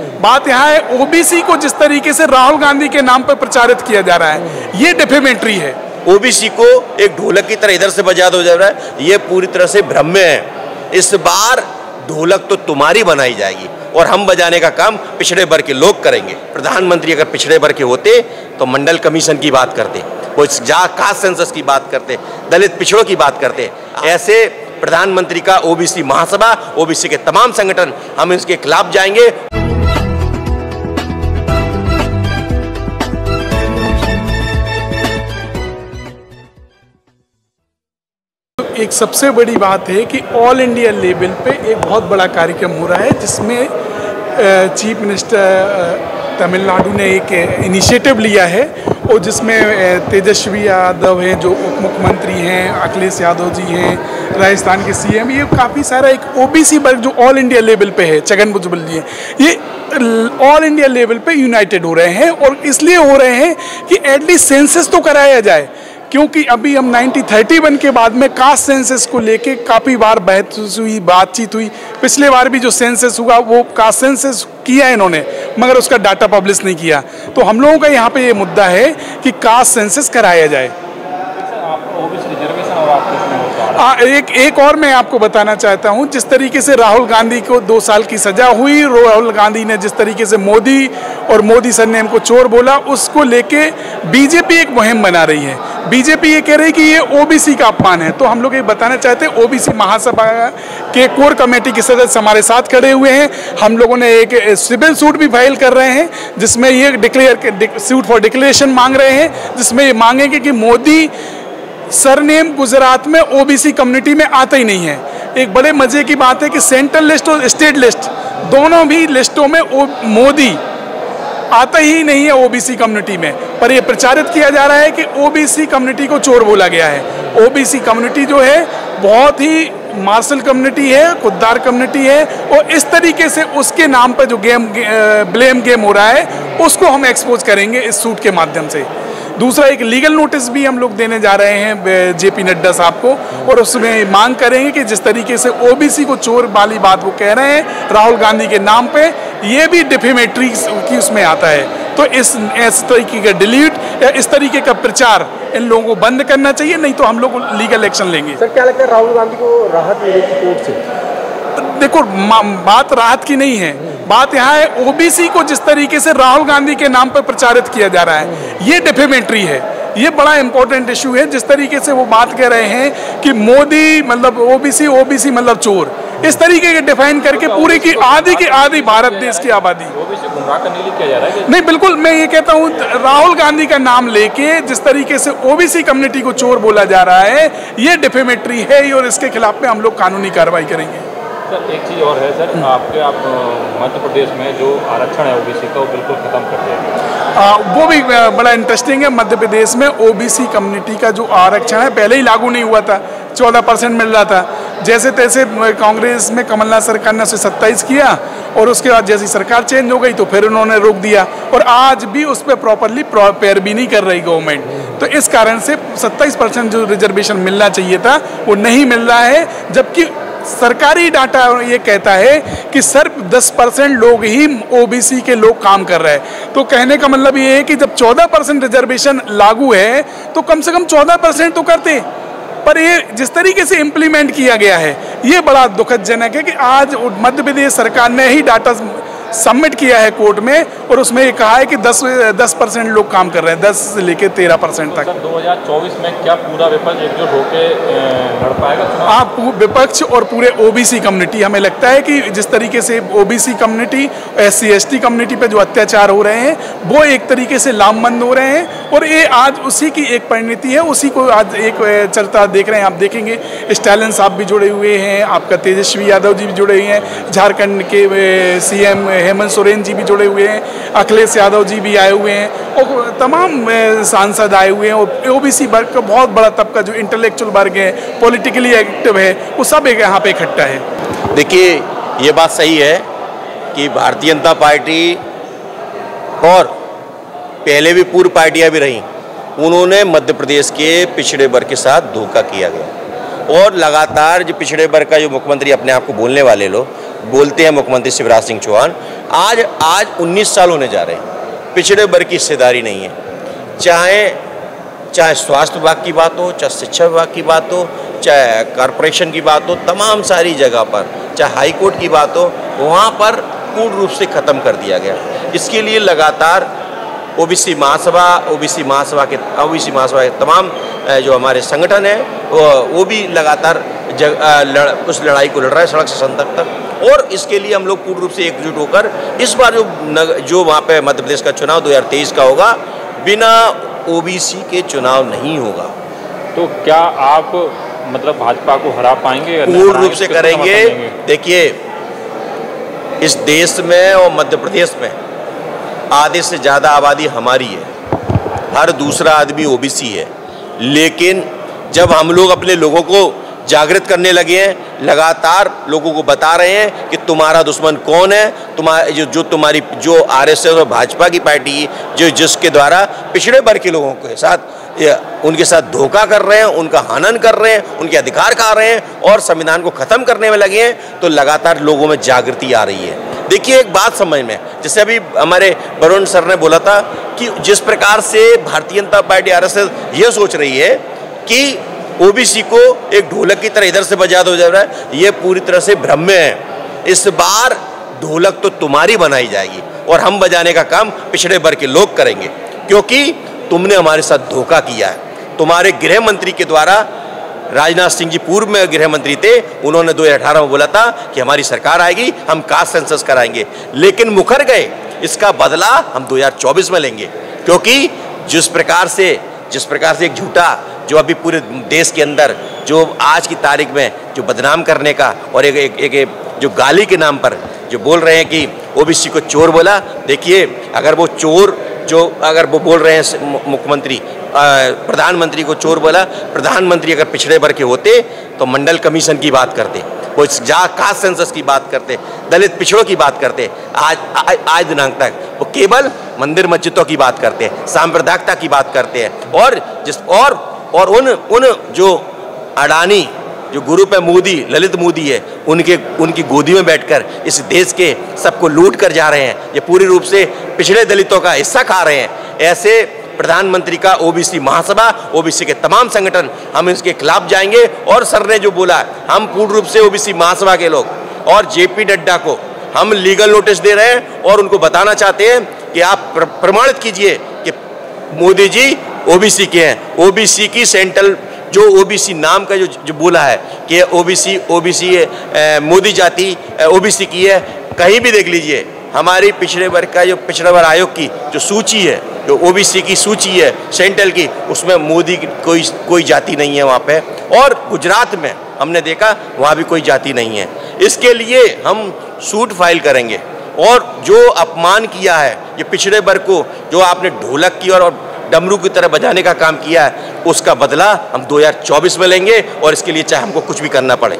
बात यहाँ है ओबीसी को जिस तरीके से राहुल गांधी के नाम पर प्रचारित किया जा रहा है, ये डिफेमेटरी है। ओबीसी को एक ढोलक की तरह इधर से बजा दो जा रहा है, ये पूरी तरह से भ्रम में है। इस बार ढोलक तो तुम्हारी बनाई जाएगी और हम बजाने का काम पिछड़े वर्ग के लोग करेंगे। प्रधानमंत्री अगर पिछड़े वर्ग के होते तो मंडल कमीशन की बात करते, वो जा कास्ट सेंसस की बात करते, दलित पिछड़ों की बात करते। ऐसे प्रधानमंत्री का ओबीसी महासभा ओबीसी के तमाम संगठन, हम इसके खिलाफ जाएँगे। एक सबसे बड़ी बात है कि ऑल इंडिया लेवल पे एक बहुत बड़ा कार्यक्रम हो रहा है, जिसमें चीफ मिनिस्टर तमिलनाडु ने एक इनिशिएटिव लिया है, और जिसमें तेजस्वी यादव हैं, जो उप मुख्यमंत्री हैं, अखिलेश यादव जी हैं, राजस्थान के सीएम ये काफ़ी सारा एक ओबीसी वर्ग जो ऑल इंडिया लेवल पे है, छगन भुजबल जी हैं, ये ऑल इंडिया लेवल पे यूनाइटेड हो रहे हैं, और इसलिए हो रहे हैं कि एटलीस्ट सेंसस तो कराया जाए। क्योंकि अभी हम 1931 के बाद में कास्ट सेंसस को लेके काफ़ी बार बहस हुई, बातचीत हुई। पिछले बार भी जो सेंसस हुआ, वो कास्ट सेंसस किया इन्होंने, मगर उसका डाटा पब्लिश नहीं किया। तो हम लोगों का यहाँ पे ये मुद्दा है कि कास्ट सेंसस कराया जाए। आ, एक एक और मैं आपको बताना चाहता हूँ जिस तरीके से राहुल गांधी को दो साल की सजा हुई राहुल गांधी ने जिस तरीके से मोदी और मोदी सर ने हमको चोर बोला उसको लेके बीजेपी एक मुहिम बना रही है। बीजेपी ये कह रही है कि ये ओबीसी का अपमान है। तो हम लोग ये बताना चाहते हैं ओबीसी महासभा के कोर कमेटी के सदस्य हमारे साथ खड़े हुए हैं। हम लोगों ने एक सिविल सूट भी फ़ाइल कर रहे हैं जिसमें ये डिक्लेयर सूट फॉर डिक्लेरेशन मांग रहे हैं जिसमें ये मांगेंगे कि मोदी सरनेम गुजरात में ओबीसी कम्युनिटी में आता ही नहीं है। एक बड़े मज़े की बात है कि सेंट्रल लिस्ट और स्टेट लिस्ट दोनों भी लिस्टों में मोदी आता ही नहीं है ओबीसी कम्युनिटी में। पर यह प्रचारित किया जा रहा है कि ओबीसी कम्युनिटी को चोर बोला गया है। ओबीसी कम्युनिटी जो है, बहुत ही मार्शल कम्युनिटी है, खुददार कम्युनिटी है और इस तरीके से उसके नाम पर जो गेम ब्लेम गेम हो रहा है, उसको हम एक्सपोज करेंगे इस सूट के माध्यम से। दूसरा एक लीगल नोटिस भी हम लोग देने जा रहे हैं जेपी नड्डा साहब को और उसमें मांग करेंगे कि जिस तरीके से ओबीसी को चोर वाली बात वो कह रहे हैं राहुल गांधी के नाम पे ये भी डिफेमेट्री की उसमें आता है। तो इस इस तरीके का डिलीट या इस तरीके का प्रचार इन लोगों को बंद करना चाहिए नहीं तो हम लोग लीगल एक्शन लेंगे। सर क्या लगता है राहुल गांधी को राहत मिलेगी कोर्ट से? देखो बात राहत की नहीं है। बात यहाँ है ओबीसी को जिस तरीके से राहुल गांधी के नाम पर प्रचारित किया जा रहा है ये डिफेमेट्री है। ये बड़ा इंपॉर्टेंट इशू है जिस तरीके से वो बात कह रहे हैं कि मोदी मतलब ओबीसी ओबीसी मतलब चोर। इस तरीके के डिफाइन करके पूरी की आधी की आधी भारत देश की आबादी। नहीं बिल्कुल मैं ये कहता हूँ राहुल गांधी का नाम लेके जिस तरीके से ओबीसी कम्युनिटी को चोर बोला जा रहा है ये डिफेमेट्री है और इसके खिलाफ में हम लोग कानूनी कार्रवाई करेंगे। सर, एक चीज़ और है सर, आपके, आप मध्य प्रदेश में जो आरक्षण है ओबीसी का वो बिल्कुल ख़त्म कर दिया वो भी बड़ा इंटरेस्टिंग है, मध्य प्रदेश में ओबीसी कम्युनिटी का जो आरक्षण है, पहले ही लागू नहीं हुआ था, चौदह परसेंट मिल रहा था। जैसे तैसे कांग्रेस में कमलनाथ सरकार ने उसे सत्ताईस किया, और उसके बाद जैसी सरकार चेंज हो गई तो फिर उन्होंने रोक दिया। और आज भी उस पर प्रॉपरली पैर भी नहीं कर रही गवर्नमेंट तो इस कारण से 27 परसेंट जो रिजर्वेशन मिलना चाहिए था, वो नहीं मिल रहा है, जबकि सरकारी डाटा ये कहता है कि सिर्फ़ 10 परसेंट लोग ही ओबीसी के लोग काम कर रहे हैं। तो कहने का मतलब ये है कि जब 14 परसेंट रिजर्वेशन लागू है तो कम से कम 14 परसेंट तो करते। पर ये जिस तरीके से इम्प्लीमेंट किया गया है, ये बड़ा दुखदजनक है कि आज मध्य प्रदेश सरकार ने ही डाटा सबमिट किया है कोर्ट में और उसमें ये कहा है कि 10 10 परसेंट लोग काम कर रहे हैं 10 से लेकर 13 परसेंट तक। सर 2024 में क्या पूरा विपक्ष एकजुट होकर लड़ पाएगा आप विपक्ष और पूरे ओबीसी कम्युनिटी हमें लगता है कि जिस तरीके से OBC community S C community पे जो अत्याचार हो रहे हैं वो एक तरीके से लामबंद हो रहे हैं और ये आज उसी की एक परिणति है उसी को आज एक चर्चा देख रहे हैं आप देखेंगे। स्टालिन साहब भी जुड़े हुए हैं आपका तेजस्वी यादव जी भी जुड़े हुए हैं झारखंड के सीएम हेमंत सोरेन जी भी जुड़े हुए हैं, अखिलेश यादव जी भी आए हुए हैं, और तमाम सांसद आए हुए हैं, और ओबीसी वर्ग का बहुत बड़ा तबका जो इंटेलेक्चुअल वर्ग है पॉलिटिकली एक्टिव है, वो सब एक यहाँ पे इकट्ठा है। देखिए, ये बात सही है कि भारतीय जनता पार्टी और पहले भी पूर्व पार्टियाँ भी रहीं, उन्होंने मध्य प्रदेश के पिछड़े वर्ग के साथ धोखा किया गया। और लगातार जो पिछड़े वर्ग का जो मुख्यमंत्री अपने आप को बोलने वाले लोग बोलते हैं मुख्यमंत्री शिवराज सिंह चौहान आज आज 19 साल होने जा रहे हैं। पिछड़े वर्ग की हिस्सेदारी नहीं है। चाहे चाहे स्वास्थ्य विभाग की बात हो चाहे शिक्षा विभाग की बात हो चाहे कॉरपोरेशन की बात हो तमाम सारी जगह पर चाहे हाई कोर्ट की बात हो वहाँ पर पूर्ण रूप से ख़त्म कर दिया गया। इसके लिए लगातार ओबीसी महासभा ओबीसी महासभा के ओबीसी महासभा के तमाम जो हमारे संगठन है वो वो भी लगातार जग, लड़, उस लड़ाई को लड़ रहा है सड़क से संतक तक। और इसके लिए हम लोग पूर्ण रूप से एकजुट होकर इस बार जो नग, जो वहाँ पे मध्य प्रदेश का चुनाव 2023 का होगा बिना ओबीसी के चुनाव नहीं होगा। तो क्या आप मतलब भाजपा को हरा पाएँगे पूर्ण रूप से करेंगे। देखिए इस देश में और मध्य प्रदेश में आधे से ज़्यादा आबादी हमारी है। हर दूसरा आदमी ओबीसी है। लेकिन जब हम लोग अपने लोगों को जागृत करने लगे हैं, लगातार लोगों को बता रहे हैं कि तुम्हारा दुश्मन कौन है? तुम्हारा जो जो तुम्हारी, जो आरएसएस और भाजपा की पार्टी, जो जिसके द्वारा पिछड़े वर्ग के लोगों के साथ उनके साथ धोखा कर रहे हैं, उनका हनन कर रहे हैं, उनके अधिकार खा रहे हैं और संविधान को ख़त्म करने में लगे हैं तो लगातार लोगों में जागृति आ रही है। देखिए एक बात समझ में, जैसे अभी हमारे वरुण सर ने बोला था कि जिस प्रकार से भारतीय जनता पार्टी आरएसएस ये सोच रही है कि ओबीसी को एक ढोलक की तरह इधर से बजा दो जा रहा है। ये पूरी तरह से भ्रम में है। इस बार ढोलक तो तुम्हारी बनाई जाएगी और हम बजाने का काम पिछड़े वर्ग के लोग करेंगे, क्योंकि तुमने हमारे साथ धोखा किया है। तुम्हारे गृह मंत्री के द्वारा राजनाथ सिंह जी पूर्व में गृह मंत्री थे, उन्होंने 2018 में बोला था कि हमारी सरकार आएगी, हम कास्ट सेंसस कराएँगे। लेकिन मुखर गए, इसका बदला हम 2024 में लेंगे, क्योंकि जिस प्रकार से, जिस प्रकार से एक झूठा जो अभी पूरे देश के अंदर जो आज की तारीख में जो बदनाम करने का और एक एक, एक, एक जो गाली के नाम पर जो बोल रहे हैं कि ओबीसी को चोर बोला देखिए अगर वो चोर जो अगर वो बोल रहे हैं मुख्यमंत्री प्रधानमंत्री को चोर बोला प्रधानमंत्री अगर पिछड़े वर्ग के होते तो मंडल कमीशन की बात करते वो जा कास्ट सेंसस की बात करते दलित पिछड़ों की बात करते आज आज, आज दिनांक तक वो केवल मंदिर मस्जिदों की बात करते हैं सांप्रदायिकता की बात करते हैं और जिस और और उन उन जो अडानी, जो ग्रुप है मोदी, ललित मोदी है, उनके, उनकी गोदी में बैठकर इस देश के सबको लूट कर जा रहे हैं। ये पूरी रूप से पिछड़े दलितों का हिस्सा खा रहे हैं। ऐसे प्रधानमंत्री का ओबीसी महासभा ओबीसी के तमाम संगठन, हम इसके खिलाफ जाएँगे और सर ने जो बोला, हम पूर्ण रूप से ओबीसी महासभा के लोग और जेपी नड्डा को हम लीगल नोटिस दे रहे हैं और उनको बताना चाहते हैं कि आप प्रमाणित कीजिए कि मोदी जी ओबीसी के हैं। ओबीसी की सेंट्रल जो ओबीसी नाम का जो जो बोला है कि ओबीसी ओबीसी मोदी जाति ओबीसी की है कहीं भी देख लीजिए हमारी पिछड़े वर्ग का जो पिछड़ा वर्ग आयोग की जो सूची है जो ओबीसी की सूची है सेंट्रल की उसमें मोदी की कोई कोई जाति नहीं है वहाँ पे। और गुजरात में हमने देखा वहाँ भी कोई जाति नहीं है। इसके लिए हम सूट फ़ाइल करेंगे। और जो अपमान किया है ये पिछड़े वर्ग को जो आपने ढोलक की और, और डमरू की तरह बजाने का काम किया है, उसका बदला हम 2024 में लेंगे और इसके लिए चाहे हमको कुछ भी करना पड़े।